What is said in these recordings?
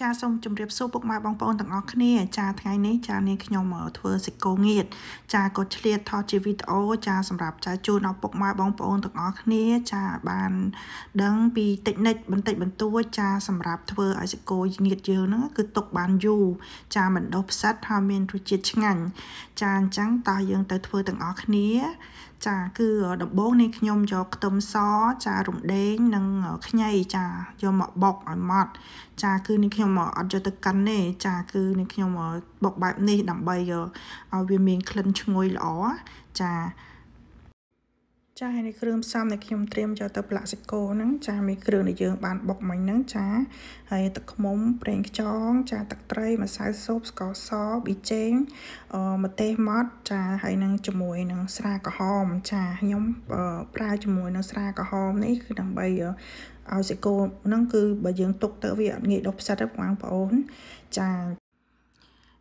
ចាសូមជម្រាបសួរពុកម៉ែបងប្អូនទាំងអស់គ្នា ចាថ្ងៃនេះចានាងខ្ញុំធ្វើសិកោងៀតចាក៏ឆ្លៀតថតជាវីដេអូចាសម្រាប់ចាជូនដល់ពុកម៉ែបងប្អូនទាំងអស់គ្នា ចាបានដឹងពីតិចនិចបន្តិចបន្តួចចាសម្រាប់ធ្វើឲ្យសិកោងៀតយើងហ្នឹងគឺទុកបានយូរចាមិនដុះផ្សិតហើយមានរសជាតិឆ្ងាញ់ចាអញ្ចឹងតោះយើងទៅធ្វើទាំងអស់គ្នា ចាគឺដំបូងនេះខ្ញុំយកខ្ទឹមសចារំដេងនិងខ្ញីចាយកមកបុកឲ្យម៉ត់ចាគឺនេះខ្ញុំអត់យកទៅកិនទេចាគឺនេះខ្ញុំបុកបែបនេះដើម្បីឲ្យវាមានក្លិនឈ្ងុយល្អចា ចាហើយនៃគ្រឿងផ្សំដែលខ្ញុំត្រៀមយកទៅផ្លាក់សាច់គោហ្នឹងចាមានគ្រឿងដែលយើងបានបុកមិញហ្នឹងចាហើយទឹកឃ្មុំប្រេងខ្យងចាទឹកត្រីម្សៅស៊ុបស្ករសប៊ីចេងអឺម្ទេសម៉ត់ចាហើយនឹងជាមួយនឹងស្រាក្រហម ចាខ្ញុំប្រើជាមួយនឹងស្រាក្រហមនេះគឺដើម្បីឲ្យសាច់គោហ្នឹងគឺបើយើងទុកទៅវាអត់ងាយដុះផ្សិតទេបងប្អូន ចា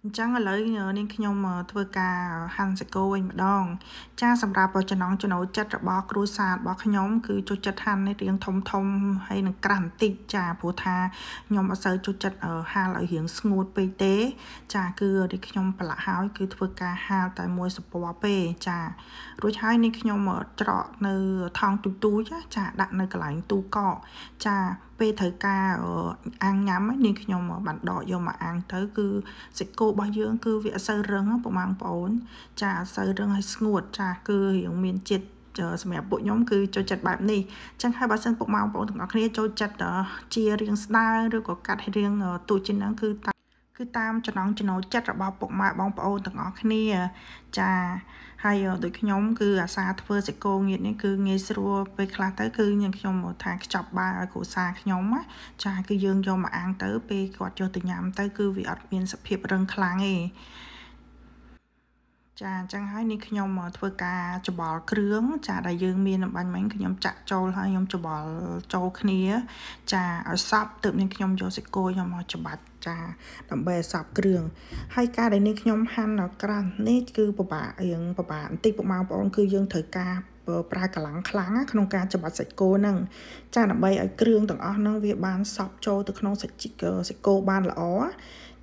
អញ្ចឹងឥឡូវនាងខ្ញុំធ្វើការហាន់សាច់គោវិញម្ដង ចាសម្រាប់ចំណងចំណូលចិត្តរបស់គ្រួសាររបស់ខ្ញុំគឺចូលចិត្តហាន់នេះរៀងធំធំហើយនឹងក្រាស់បន្តិចចាព្រោះថាខ្ញុំអត់សូវចូលចិត្តហាលឲ្យរៀងស្ងួតពេកទេ ចាគឺនេះខ្ញុំប្រឡាក់ហើយគឺធ្វើការហាលតែមួយសពណ៌ពេចារួចហើយនេះខ្ញុំច្រកនៅថង់ទូទូចចាដាក់នៅកន្លែងទូកកចា ពេលត្រូវការអាំងញ៉ាំនាងខ្ញុំបានដកយកមកអាំងទៅ គឺសាច់គោរបស់យើង គឺវាអត់សូវរឹងបងប្អូន ចាអត់សូវរឹងហើយស្ងួតចាគឺរៀងមានជាតិសម្រាប់ពួកខ្ញុំគឺចូលចិត្តបែបនេះអញ្ចឹងហើយបើសិនពុកម៉ែបងប្អូនទាំងអស់គ្នាចូលចិត្តជារៀងស្ដើងឬក៏កាត់ឲ្យរៀងទូចជាងហ្នឹងគឺ គឺតាមចំណងចំណូលចិត្តរបស់ពុកម៉ែបងប្អូនទាំងអស់គ្នា ចាហើយដូចខ្ញុំគឺអាសាធ្វើសិកោងៀតនេះគឺងាយស្រួលពេលខ្លះទៅគឺយើងខ្ញុំថាខ្ចប់បាយឲ្យគ្រួសារខ្ញុំចាគឺយើងយកមកអាំងទៅពេលគាត់យកទៅញ៉ាំទៅគឺវាអត់មានសភាពរឹងខ្លាំងទេ ចាអញ្ចឹងហើយនេះខ្ញុំធ្វើការច្បល់គ្រឿងចាដែលយើងមានបាញ់មិញខ្ញុំចាក់ចូលហើយខ្ញុំច្បល់ចូលគ្នា ចាឲ្យសប់ទើបនេះខ្ញុំយកសាច់គោខ្ញុំមកច្បាច់ចាដើម្បីឲ្យសប់គ្រឿងហើយការដែលនេះខ្ញុំហាន់ក្រាស់នេះគឺពិបាករៀងពិបាកបន្តិចពុកម៉ែបងប្អូនគឺយើងត្រូវការប្រើកម្លាំងខ្លាំងក្នុងការច្បាច់សាច់គោហ្នឹងចាដើម្បីឲ្យគ្រឿងទាំងអស់ហ្នឹងវាបានសប់ចូលទៅក្នុងសាច់សាច់គោបានល្អ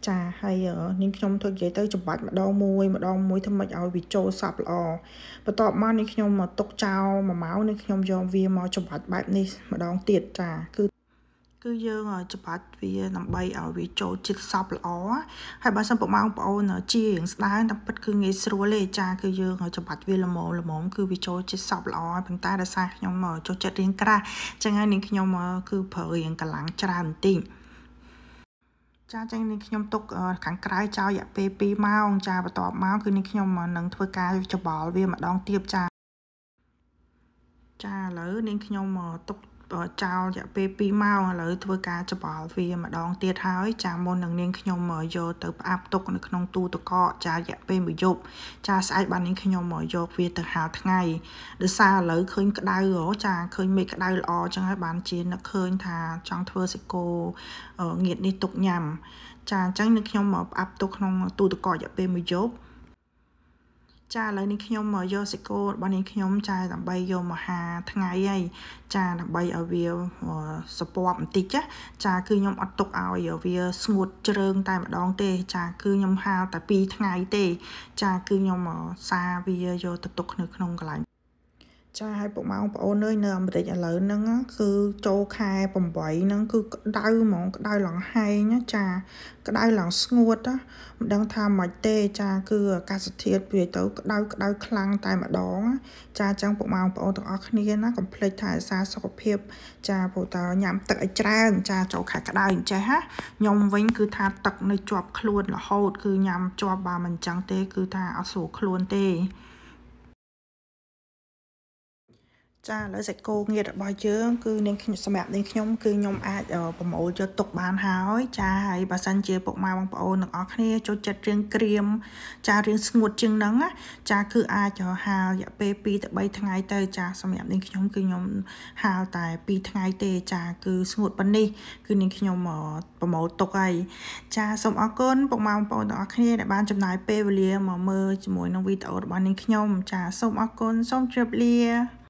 ចាហើយនាងខ្ញុំធ្វើនិយាយទៅចំបាច់ម្ដងមួយម្ដងមួយធ្វើម៉េចឲ្យវាចូលសប់ល្អបន្ទាប់មកនេះខ្ញុំមកទុកចោលមួយម៉ោងនេះខ្ញុំយកវាមកចំបាច់បែបនេះម្ដងទៀតចាគឺគឺយើងច្បាច់វាដើម្បីឲ្យវាចូលចិត្តសប់ល្អហើយបើសិនពុកម៉ែបងប្អូនជារៀងស្ដើងតែពិតគឺងាយស្រួលទេចាគឺយើងច្បាច់វាល្មមល្មមគឺវាចូលចិត្តសប់ល្អប៉ុន្តែដោយសារខ្ញុំចូលចិត្តរៀងក្រាស់អញ្ចឹងហើយនាងខ្ញុំគឺប្រើរៀងកម្លាំងច្រើនបន្តិច ចាចឹងនេះខ្ញុំទុកខាងក្រៅចោលរយៈពេល2ម៉ោងចាបន្ទាប់មកគឺនេះខ្ញុំនឹងធ្វើការច្បល់វាម្ដងទៀតចាចាឥឡូវនាងខ្ញុំទុក ចោលរយៈពេល2ម៉ោងឥឡូវធ្វើការច្បល់វាម្ដងទៀតហើយចាមុននឹងនាងខ្ញុំយកទៅផ្អាប់ទុកនៅក្នុងទូទឹកកកចារយៈពេលមួយយប់ចាស្អែកបាននាងខ្ញុំយកវាទៅហាលថ្ងៃដោយសារឥឡូវឃើញក្តៅចាឃើញមេឃក្តៅល្អចឹងហើយបានជានឹកឃើញថាចង់ធ្វើសិកោងៀតនេះទុកញ៉ាំចាអញ្ចឹងនឹងខ្ញុំមកផ្អាប់ទុកក្នុងទូទឹកកករយៈពេលមួយយប់ ចាឥឡូវនេះខ្ញុំយកសាច់គោរបស់នេះខ្ញុំចាដើម្បីយកមកហាថ្ងៃហើយចាដើម្បីឲ្យវាសពប់បន្តិចចាគឺខ្ញុំអត់ទុកឲ្យវាស្ងួតជ្រើងតែម្ដងទេ ចាគឺខ្ញុំហាលតែ2ថ្ងៃទេ ចាគឺខ្ញុំសាវាយកទៅទុកនៅក្នុងកន្លែង ចាឲ្យពុកម៉ែបងប្អូនអើយនៅអាមេរិកឥឡូវហ្នឹងគឺចូលខែ8ហ្នឹងគឺក្តៅហ្មងក្តៅឡើងហែងចាក្តៅឡើងស្ងួតមិនដឹងថាមិនទេចាគឺអាកាសធាតុវាទៅក្តៅក្តៅខ្លាំងតែម្ដងចាចឹងពុកម៉ែបងប្អូនទាំងអស់គ្នាណាកុំភ្លេចថែរក្សាសុខភាពចាព្រោះតើញ៉ាំទឹកឲ្យច្រើនចាចូលខែក្តៅអញ្ចេះណាខ្ញុំវិញគឺថាទឹកនៅជាប់ខ្លួនរហូត គឺញ៉ាំជាប់បើមិនអញ្ចឹងទេ គឺថាអត់ស្រួលខ្លួនទេ ចាឥឡូវសាច់គោងៀតរបស់យើងគឺនាងខ្ញុំសម្រាប់នាងខ្ញុំគឺខ្ញុំអាចប្រមូលយកទុកបានហើយចាហើយបើសិនជាពុកម៉ែបងប្អូនទាំងអស់គ្នាចូលចិត្តរៀងក្រៀមចារៀងស្ងួតជាងហ្នឹងចាគឺអាចហាលរយៈពេល2ទៅ3ថ្ងៃទៅចាសម្រាប់នាងខ្ញុំគឺខ្ញុំហាលតែ2ថ្ងៃទេចាគឺស្ងួតប៉ុណ្នេះគឺនាងខ្ញុំប្រមូលទុកហើយចាសូមអរគុណពុកម៉ែបងប្អូនទាំងអស់គ្នាដែលបានចំណាយពេលវេលាមកមើលជាមួយនឹងវីដេអូរបស់នាងខ្ញុំចាសូមអរគុណសូមជម្រាបលា